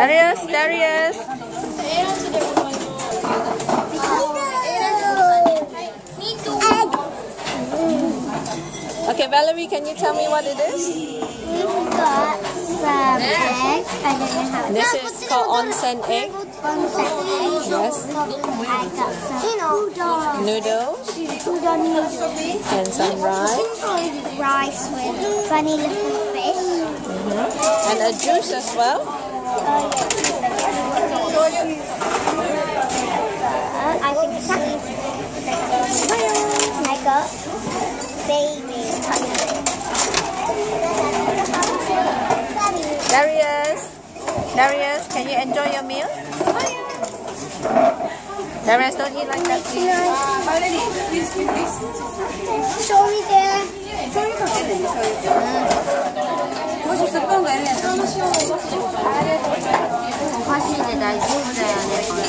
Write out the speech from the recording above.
Darius, Darius. Okay, Valerie, can you tell me what it is? We've got some eggs. I don't know how This is called onsen egg. Onsen eggs. Yes. I got some udon. Noodles Udon noodles. and some rice Rice with funny little fish. Mm-hmm. and a juice as well. I think it's And I baby. Darius, Darius, can you enjoy your meal? Darius, don't eat like that, please. Show me there. 箸で大丈夫だよねこれ